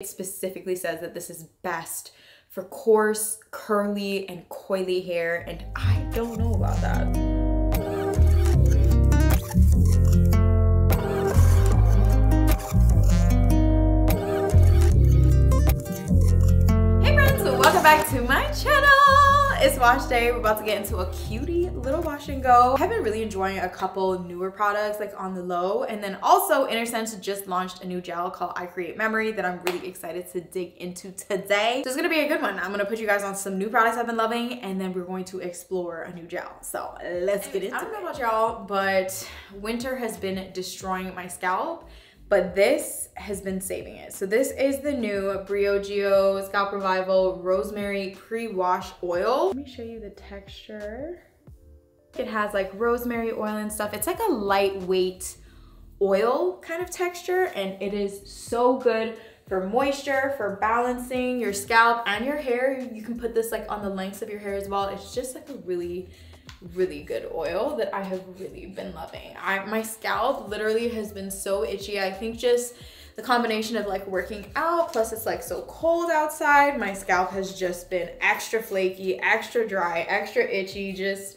It specifically says that this is best for coarse, curly, and coily hair, and I don't know about that. Hey friends, welcome back to my channel. It's wash day. We're about to get into a cutie little wash and go. I've been really enjoying a couple newer products like on the low. And then also Innersense just launched a new gel called I Create Memory that I'm really excited to dig into today. So it's gonna be a good one. I'm gonna put you guys on some new products I've been loving and then we're going to explore a new gel. So let's get into it. I don't know about y'all, but winter has been destroying my scalp but this has been saving it. So this is the new Briogeo Scalp Revival Rosemary Pre-Wash Oil. Let me show you the texture. It has like rosemary oil and stuff. It's like a lightweight oil kind of texture and it is so good for moisture, for balancing your scalp and your hair. You can put this like on the lengths of your hair as well. It's just like a really really good oil that I have really been loving. I my scalp literally has been so itchy. I think just the combination of like working out plus it's like so cold outside, my scalp has just been extra flaky, extra dry, extra itchy, just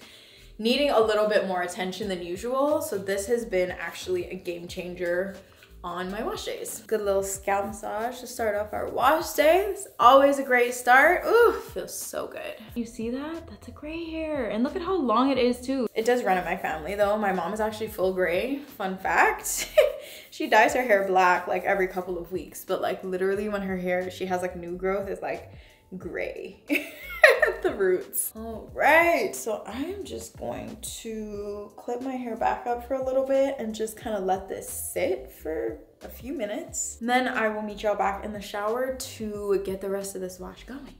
needing a little bit more attention than usual. So this has been actually a game changer on my wash days. Good little scalp massage to start off our wash day. It's always a great start. Ooh, feels so good. You see that? That's a gray hair. And look at how long it is too. It does run in my family though. My mom is actually full gray. Fun fact. she dyes her hair black like every couple of weeks, but like literally when her hair, she has like new growth, it's like gray. the roots. All right, so I'm just going to clip my hair back up for a little bit and just kind of let this sit for a few minutes. And then I will meet y'all back in the shower to get the rest of this wash going.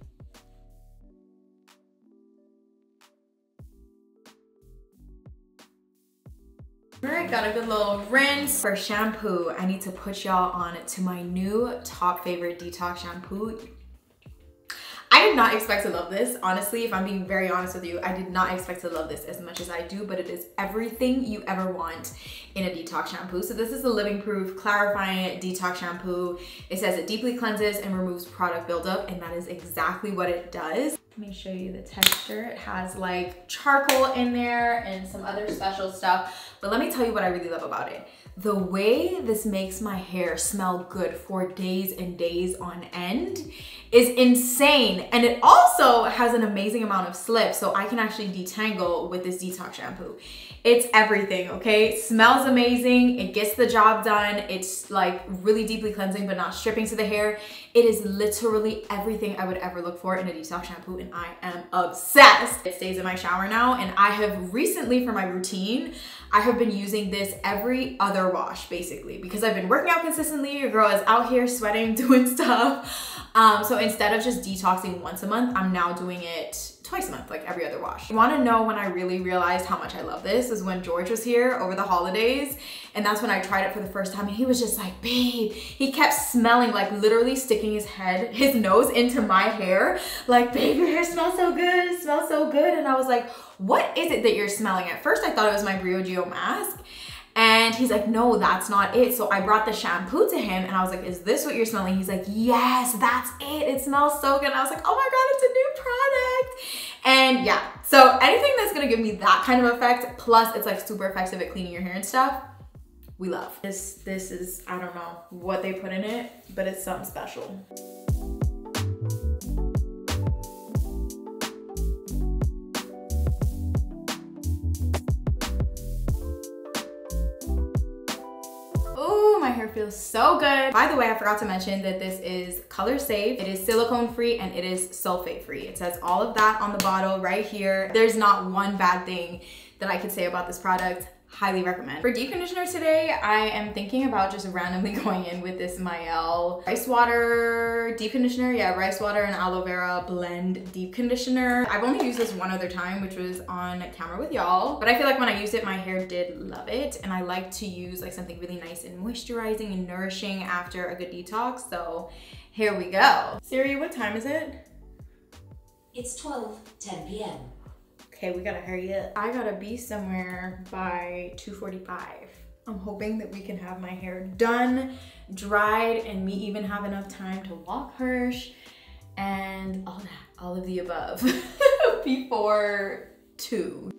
All right, got a good little rinse. For shampoo, I need to put y'all on to my new top favorite detox shampoo. Did not expect to love this. Honestly, if I'm being very honest with you, I did not expect to love this as much as I do, but it is everything you ever want in a detox shampoo. So this is the Living Proof Clarifying Detox Shampoo. It says it deeply cleanses and removes product buildup, and that is exactly what it does. Let me show you the texture. It has like charcoal in there and some other special stuff. But let me tell you what I really love about it. The way this makes my hair smell good for days and days on end is insane. And it also has an amazing amount of slip so I can actually detangle with this detox shampoo. It's everything, okay? It smells amazing. It gets the job done. It's like really deeply cleansing but not stripping to the hair. It is literally everything I would ever look for in a detox shampoo and I am obsessed. It stays in my shower now and I have recently for my routine, I have been using this every other wash basically because I've been working out consistently. Your girl is out here sweating, doing stuff. Um, so instead of just detoxing once a month, I'm now doing it twice a month, like every other wash. You wanna know when I really realized how much I love this is when George was here over the holidays. And that's when I tried it for the first time. And he was just like, babe, he kept smelling, like literally sticking his head, his nose into my hair. Like, babe, your hair smells so good, it smells so good. And I was like, what is it that you're smelling? At first I thought it was my Briogeo mask. And he's like, no, that's not it. So I brought the shampoo to him and I was like, is this what you're smelling? He's like, yes, that's it. It smells so good. And I was like, oh my God, it's a new product. And yeah, so anything that's gonna give me that kind of effect, plus it's like super effective at cleaning your hair and stuff, we love. This, this is, I don't know what they put in it, but it's something special. Feels so good. By the way, I forgot to mention that this is color safe. It is silicone free and it is sulfate free. It says all of that on the bottle right here. There's not one bad thing that I could say about this product highly recommend. For deep conditioner today, I am thinking about just randomly going in with this Mielle rice water deep conditioner. Yeah, rice water and aloe vera blend deep conditioner. I've only used this one other time, which was on camera with y'all. But I feel like when I used it, my hair did love it. And I like to use like something really nice and moisturizing and nourishing after a good detox. So here we go. Siri, what time is it? It's 12, 10 p.m. Okay, we gotta hurry up. I gotta be somewhere by 2.45. I'm hoping that we can have my hair done, dried, and me even have enough time to walk Hirsch and all that, all of the above before two.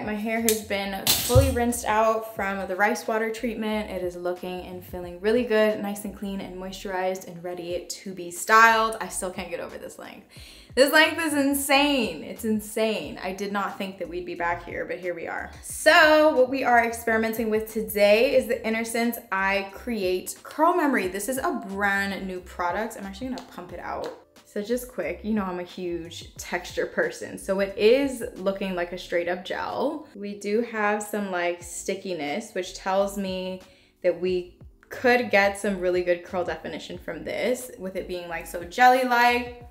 Right, my hair has been fully rinsed out from the rice water treatment. It is looking and feeling really good, nice and clean and moisturized and ready to be styled. I still can't get over this length. This length is insane. It's insane. I did not think that we'd be back here, but here we are. So what we are experimenting with today is the Innersense I Create Curl Memory. This is a brand new product. I'm actually gonna pump it out so just quick, you know I'm a huge texture person. So it is looking like a straight up gel. We do have some like stickiness, which tells me that we could get some really good curl definition from this with it being like so jelly-like.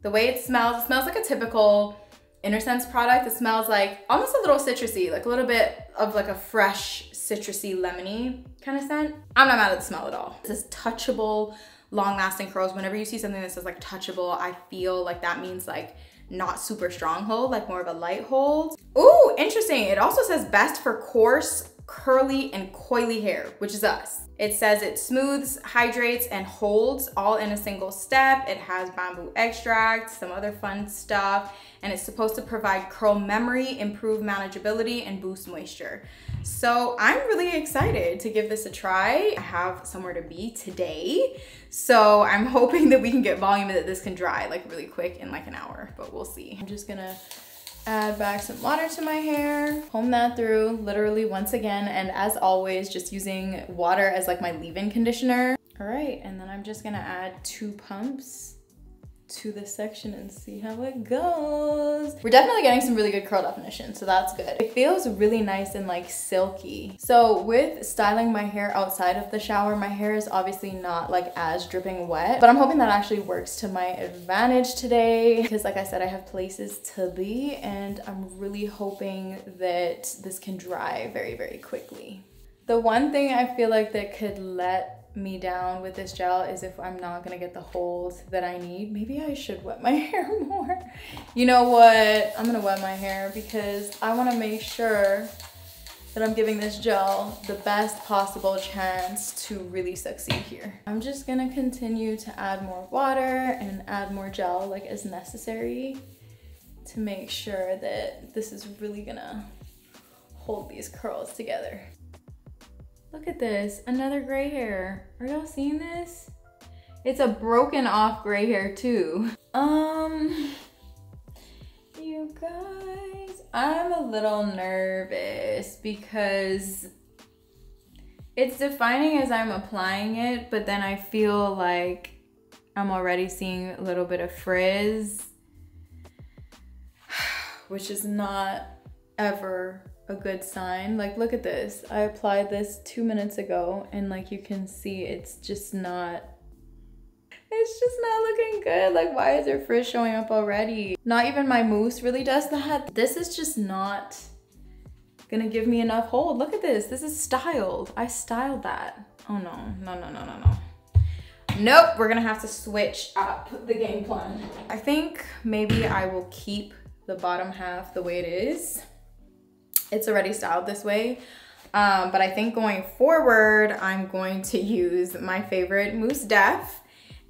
The way it smells, it smells like a typical Innersense product. It smells like almost a little citrusy, like a little bit of like a fresh citrusy lemony kind of scent. I'm not mad at the smell at all. This is touchable, long lasting curls, whenever you see something that says like touchable, I feel like that means like not super strong hold, like more of a light hold. Ooh, interesting. It also says best for coarse, curly, and coily hair, which is us. It says it smooths, hydrates, and holds all in a single step. It has bamboo extract, some other fun stuff, and it's supposed to provide curl memory, improve manageability, and boost moisture. So I'm really excited to give this a try. I have somewhere to be today. So I'm hoping that we can get volume and that this can dry like really quick in like an hour, but we'll see. I'm just gonna add back some water to my hair, comb that through literally once again. And as always, just using water as like my leave-in conditioner. All right, and then I'm just gonna add two pumps to this section and see how it goes. We're definitely getting some really good curl definition, so that's good. It feels really nice and like silky. So with styling my hair outside of the shower, my hair is obviously not like as dripping wet, but I'm hoping that actually works to my advantage today because like I said, I have places to be and I'm really hoping that this can dry very, very quickly. The one thing I feel like that could let me down with this gel is if I'm not gonna get the hold that I need. Maybe I should wet my hair more. You know what? I'm gonna wet my hair because I wanna make sure that I'm giving this gel the best possible chance to really succeed here. I'm just gonna continue to add more water and add more gel like as necessary to make sure that this is really gonna hold these curls together. Look at this, another gray hair. Are y'all seeing this? It's a broken off gray hair too. Um, you guys, I'm a little nervous because it's defining as I'm applying it, but then I feel like I'm already seeing a little bit of frizz, which is not ever a good sign. Like, look at this. I applied this two minutes ago and like you can see it's just not, it's just not looking good. Like, why is there frizz showing up already? Not even my mousse really does that. This is just not gonna give me enough hold. Look at this. This is styled. I styled that. Oh no, no, no, no, no, no. Nope, we're gonna have to switch up the game plan. I think maybe I will keep the bottom half the way it is it's already styled this way. Um, but I think going forward, I'm going to use my favorite Mousse Def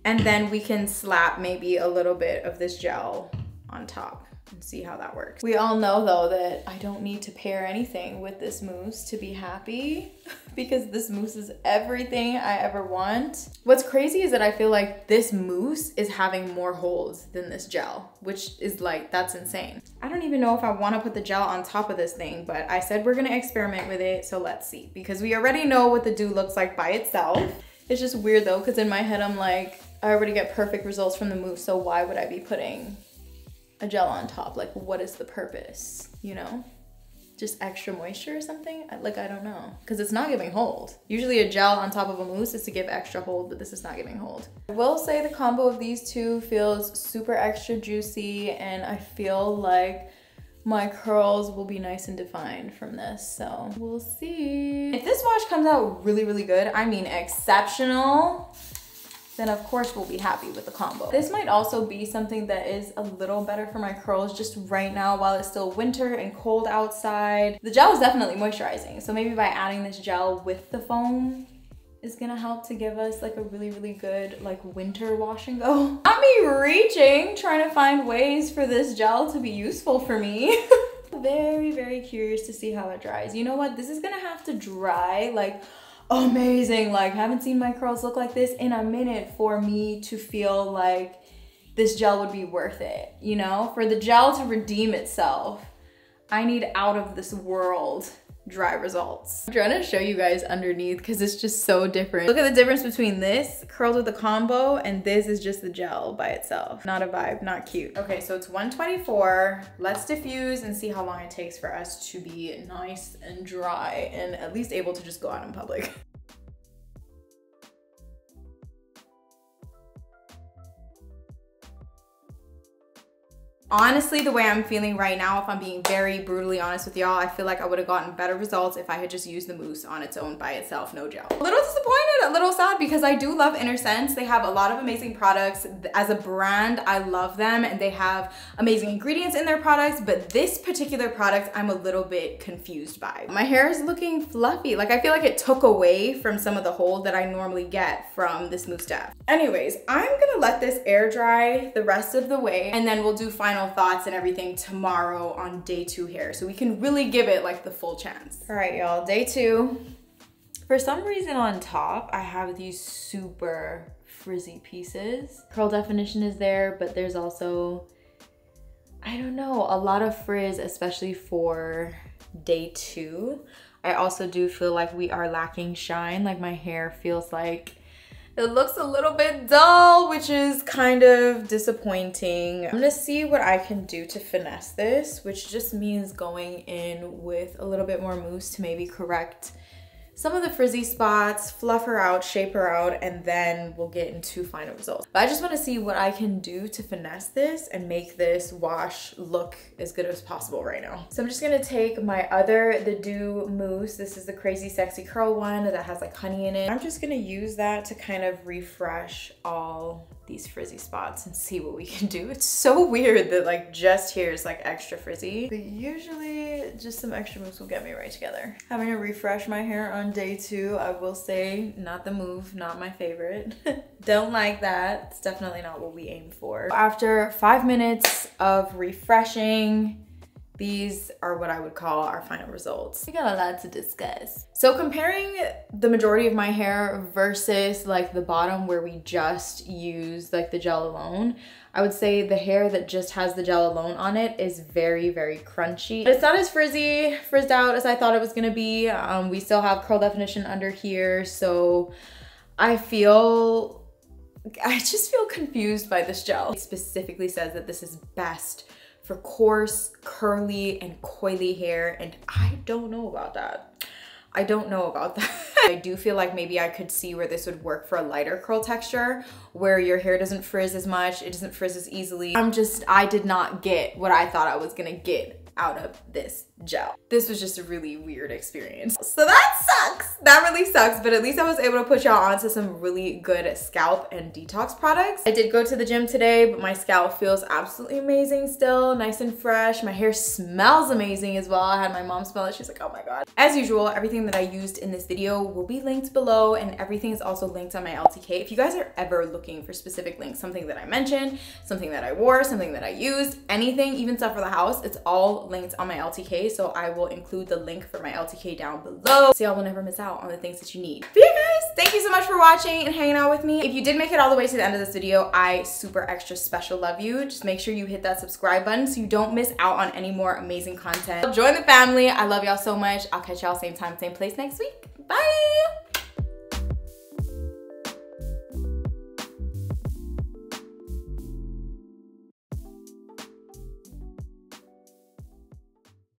and then we can slap maybe a little bit of this gel on top and see how that works. We all know though that I don't need to pair anything with this mousse to be happy because this mousse is everything I ever want. What's crazy is that I feel like this mousse is having more holes than this gel, which is like, that's insane. I don't even know if I wanna put the gel on top of this thing, but I said we're gonna experiment with it, so let's see. Because we already know what the Doux looks like by itself. It's just weird though, because in my head I'm like, I already get perfect results from the mousse, so why would I be putting a gel on top. Like what is the purpose, you know? Just extra moisture or something? Like, I don't know. Because it's not giving hold. Usually a gel on top of a mousse is to give extra hold, but this is not giving hold. I will say the combo of these two feels super extra juicy and I feel like my curls will be nice and defined from this. So we'll see. If this wash comes out really, really good, I mean exceptional, then of course we'll be happy with the combo. This might also be something that is a little better for my curls just right now while it's still winter and cold outside. The gel is definitely moisturizing. So maybe by adding this gel with the foam, is gonna help to give us like a really, really good like winter wash and go. Not me reaching, trying to find ways for this gel to be useful for me. very, very curious to see how it dries. You know what? This is gonna have to dry like amazing. Like haven't seen my curls look like this in a minute for me to feel like this gel would be worth it. You know, for the gel to redeem itself, I need out of this world dry results. I'm trying to show you guys underneath because it's just so different. Look at the difference between this curls with the combo and this is just the gel by itself. Not a vibe, not cute. Okay, so it's 124. Let's diffuse and see how long it takes for us to be nice and dry and at least able to just go out in public. Honestly, the way I'm feeling right now, if I'm being very brutally honest with y'all, I feel like I would have gotten better results if I had just used the mousse on its own by itself, no gel. A little disappointed, a little sad because I do love Innersense. They have a lot of amazing products. As a brand, I love them and they have amazing ingredients in their products, but this particular product, I'm a little bit confused by. My hair is looking fluffy. Like I feel like it took away from some of the hold that I normally get from this mousse stuff. Anyways, I'm gonna let this air dry the rest of the way and then we'll do final final thoughts and everything tomorrow on day two hair. So we can really give it like the full chance. All right, y'all, day two. For some reason on top, I have these super frizzy pieces. Curl definition is there, but there's also, I don't know, a lot of frizz, especially for day two. I also do feel like we are lacking shine. Like my hair feels like it looks a little bit dull, which is kind of disappointing. I'm gonna see what I can do to finesse this, which just means going in with a little bit more mousse to maybe correct some of the frizzy spots, fluff her out, shape her out, and then we'll get into final results. But I just wanna see what I can do to finesse this and make this wash look as good as possible right now. So I'm just gonna take my other The Doux Mousse. This is the Crazy Sexy Curl one that has like honey in it. I'm just gonna use that to kind of refresh all these frizzy spots and see what we can do. It's so weird that like just here is like extra frizzy, but usually just some extra moves will get me right together. Having to refresh my hair on day two, I will say not the move, not my favorite. Don't like that. It's definitely not what we aim for. After five minutes of refreshing, these are what I would call our final results. We got a lot to discuss. So comparing the majority of my hair versus like the bottom where we just use like the gel alone, I would say the hair that just has the gel alone on it is very, very crunchy. But it's not as frizzy, frizzed out as I thought it was gonna be. Um, we still have curl definition under here, so I feel, I just feel confused by this gel. It specifically says that this is best for coarse, curly, and coily hair, and I don't know about that. I don't know about that. I do feel like maybe I could see where this would work for a lighter curl texture where your hair doesn't frizz as much, it doesn't frizz as easily. I'm just, I did not get what I thought I was gonna get out of this gel. This was just a really weird experience. So that sucks. That really sucks, but at least I was able to put y'all onto some really good scalp and detox products. I did go to the gym today, but my scalp feels absolutely amazing still, nice and fresh. My hair smells amazing as well. I had my mom smell it. She's like, oh my God. As usual, everything that I used in this video will be linked below and everything is also linked on my LTK. If you guys are ever looking for specific links, something that I mentioned, something that I wore, something that I used, anything, even stuff for the house, it's all linked on my LTK. So I will include the link for my LTK down below so y'all will never miss out on the things that you need. But yeah guys, thank you so much for watching and hanging out with me. If you did make it all the way to the end of this video, I super extra special love you. Just make sure you hit that subscribe button so you don't miss out on any more amazing content. Join the family. I love y'all so much. I'll catch y'all same time, same place next week. Bye!